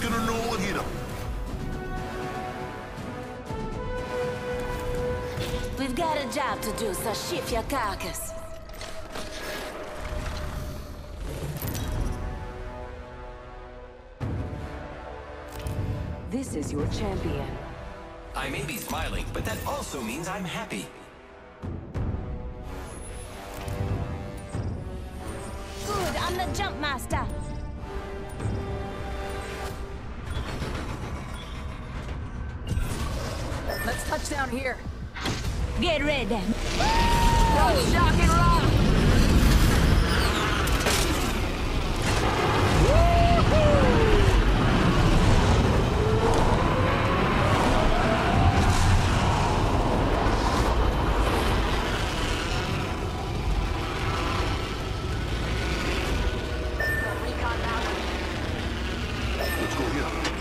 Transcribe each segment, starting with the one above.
gonna know what hit him. We've got a job to do, so shift your carcass. This is your champion. I may be smiling, but that also means I'm happy. Good, I'm the jump master. Down here. Get ready. Go, shock and rock! Let's go here.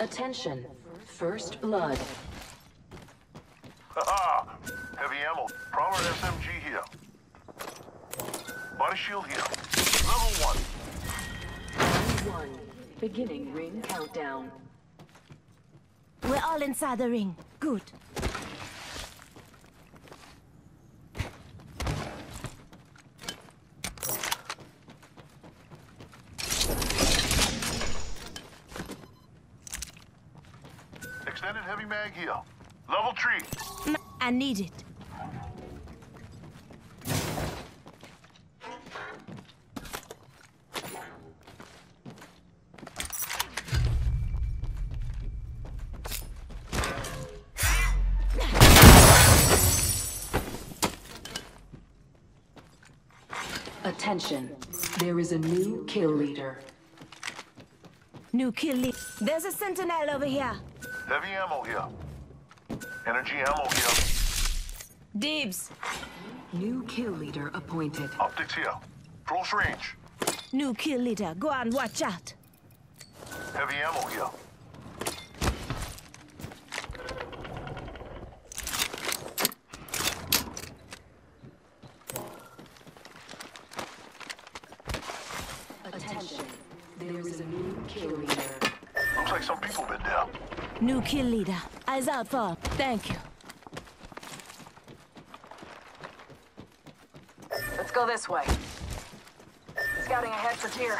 Attention. First blood. Haha! Heavy ammo. Prowler SMG here. Body shield here. Level one. One. Beginning ring countdown. We're all inside the ring. Good. Extended heavy mag here. Level three. I need it. Attention. There is a new kill leader. New kill leader. There's a sentinel over here. Heavy ammo here. Energy ammo here. Dibs. New kill leader appointed. Optics here. Close range. New kill leader. Go on, watch out. Heavy ammo here. Attention. There is a new kill leader. Looks like some people been there. New kill leader. Eyes out for. Thank you. Let's go this way. Scouting ahead for gear.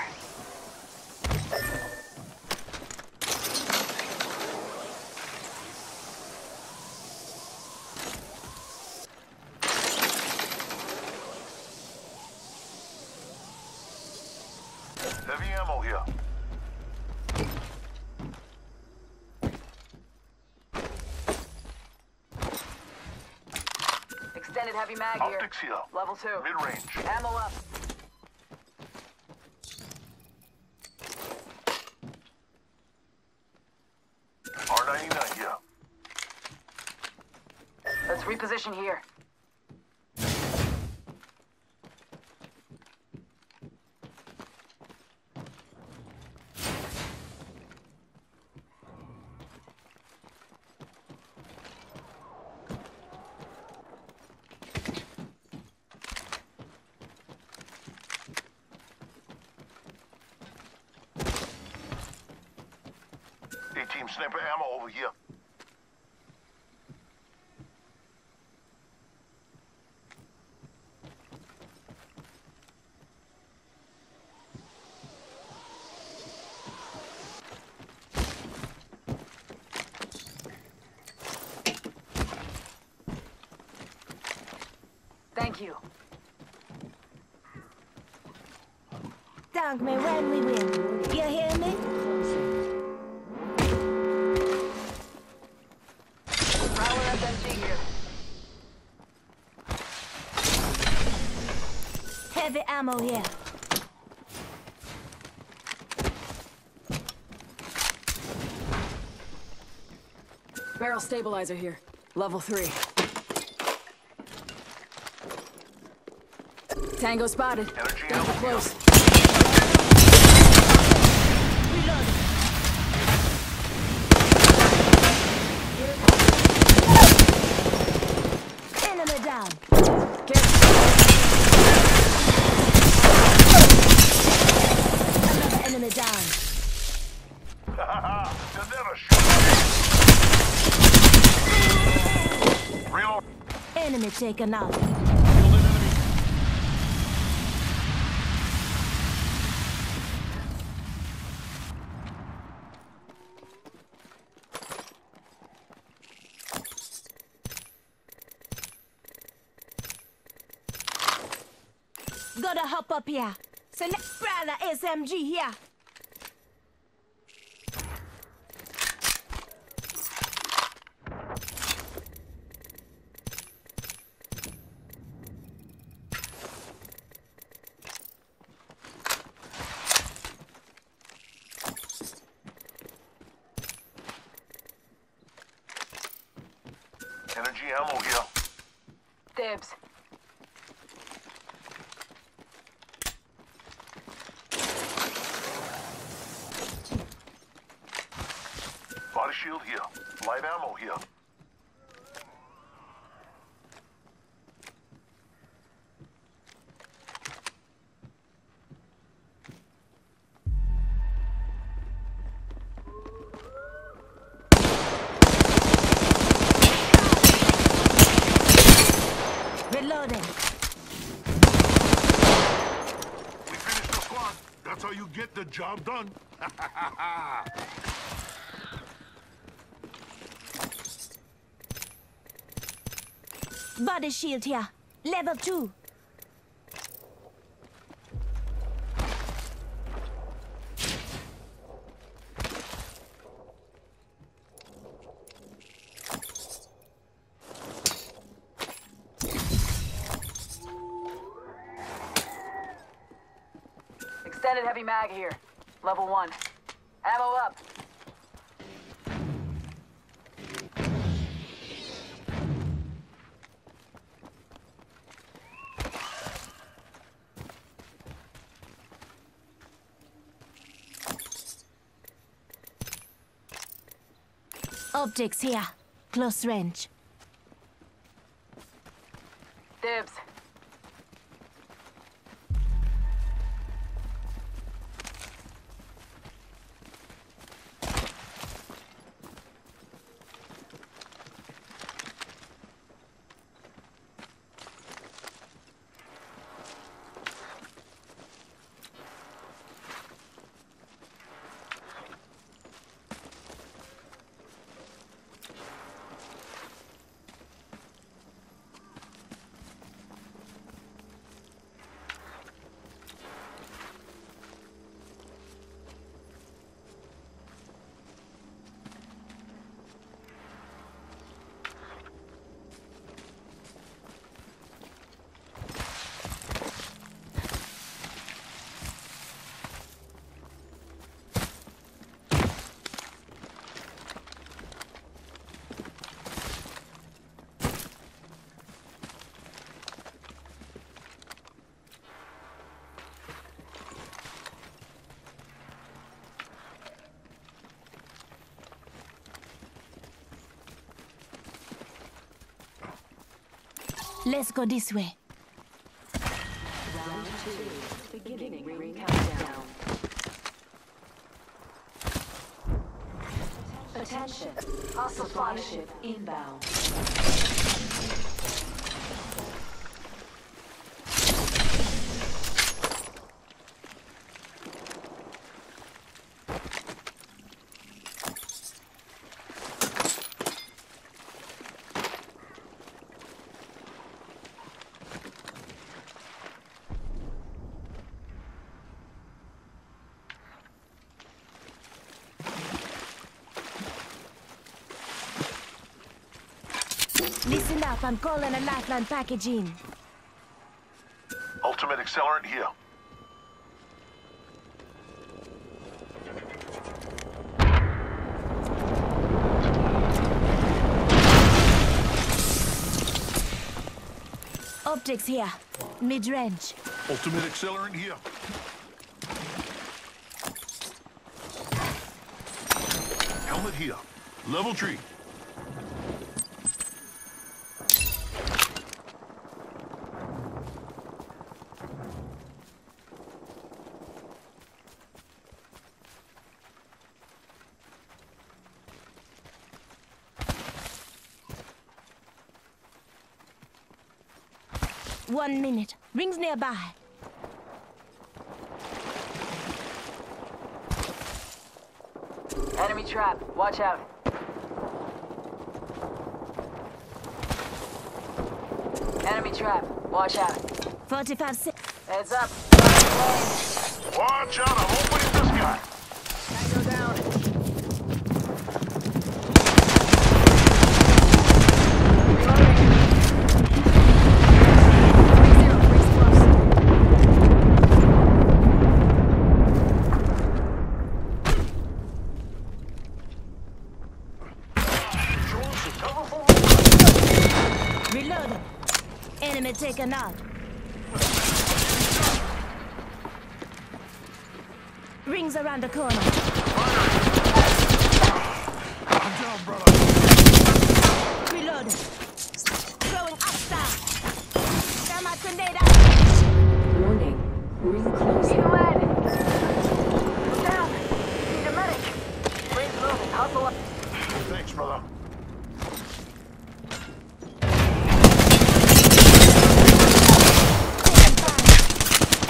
Heavy ammo here. Extended heavy mag here. Optics here. Level two. Mid-range. Ammo up. R99 here. Let's reposition here. Sniper ammo over here. Heavy ammo here. Barrel stabilizer here. Level three. Tango spotted. Energy Don't ammo get close. Reloading. down. Taken out. Gotta hop up here. Select Prowler SMG here. Energy ammo here. Dibs. Body shield here. Light ammo here. Reloading. We finished the squad. That's how you get the job done. Body shield here. Level 2. Extended heavy mag here. Level one. Ammo up. Optics here. Close range. Dibs. Let's go this way. Beginning ring countdown. Attention. Hostile supply ship inbound. Up, I'm calling a lifeline package in. Ultimate accelerant here. Optics here. Mid-range. Ultimate accelerant here. Helmet here. Level three. One minute. Rings nearby. Enemy trap. Watch out. Enemy trap. Watch out. 45 seconds. Heads up. Watch out, I'm opening this guy. Enemy taken out. Rings around the corner. I'm down, brother. Reloading. Throwing upside. Thermite grenade out. Warning. Ring closing. Need a lead. Down. Need a medic. Brains moving. Hustle up. Thanks, brother.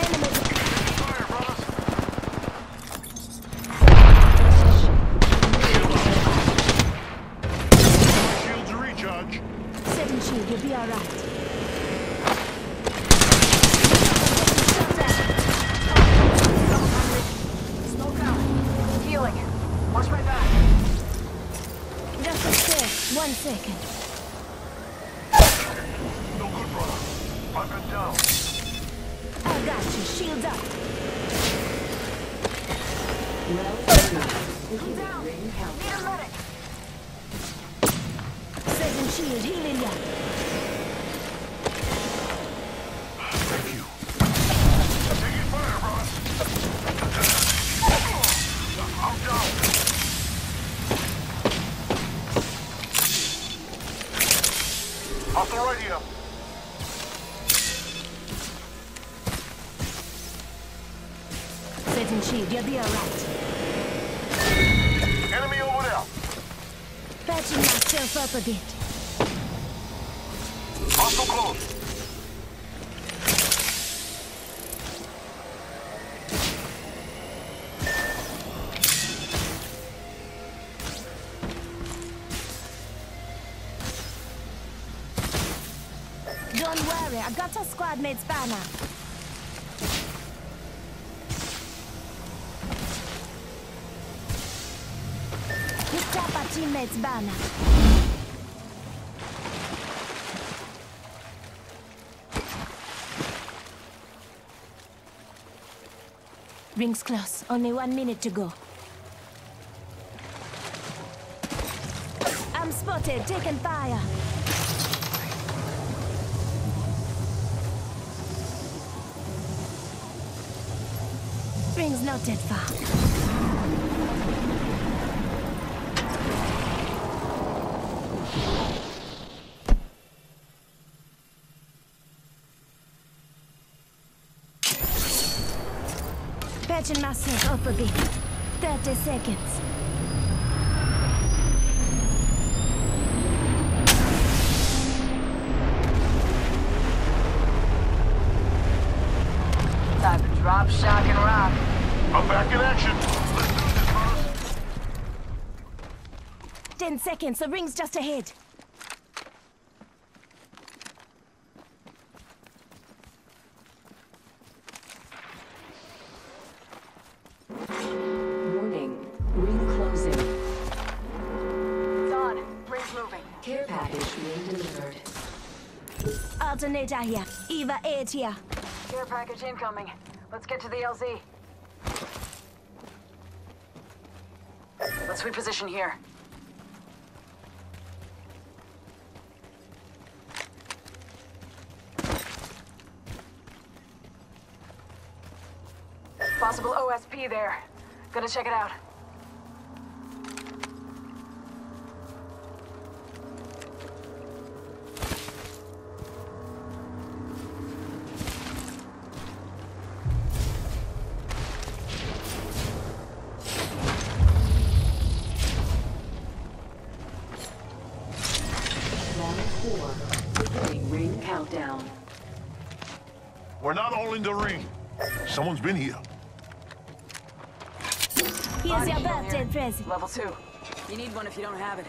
Enemy Fire, brothers. My shields are recharge. setting shield. You'll be alright. Smoke out. Healing. Watch my back. Just a sec. One second. No good, brother. I've been down. I got you. Shields up. Count. Need a medic. Setting shield. Healing ya. Setting shield. You'll be alright. Enemy over there. Patching myself up a bit. Hostile close. Don't worry. I've got a squad mate's banner. Picked teammate's banner. Rings close. Only one minute to go. I'm spotted. Taking fire. Rings not that far. Patching myself up a bit. 30 seconds. Time to drop, shock, and rock. I'm back in action. Let's do this, brothers. 10 seconds. The ring's just ahead. Alternator here. Eva 8 here. Care package incoming. Let's get to the LZ. Let's reposition here. Possible OSP there. Gonna check it out. Someone's been here. Here's your shield birthday here. present. Level two. You need one if you don't have it.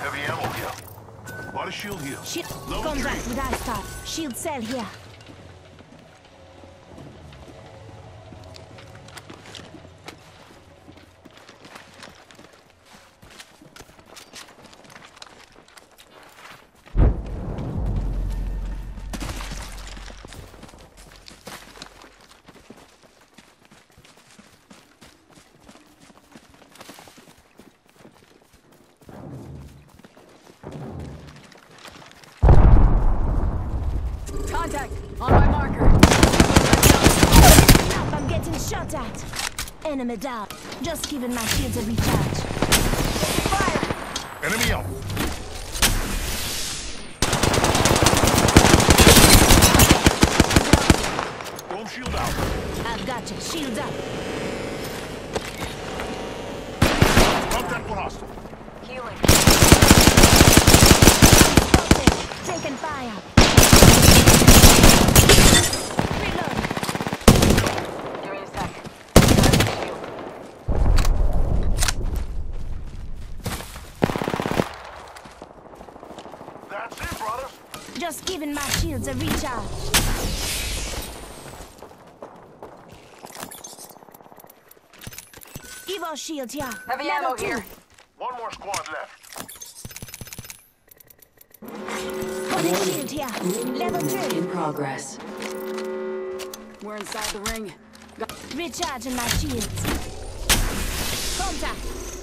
Heavy ammo here. Body shield here. Shield. Level Contract three. with iStar. Shield cell here. Contact! On my marker! Help, I'm getting shot at. Enemy down. Just giving my shields a recharge. Fire! Enemy out. Dome shield out. I've got you. Shields up. Contact hostile. Healing. Spotted. Taking fire. Reload. Give me a sec. Charging shield. That's it, brothers. Just giving my shields a recharge. Evo shield here. Heavy Level ammo two. here. One more squad left. Body shield here. Level three. In progress. We're inside the ring. Recharging my shields. Contact.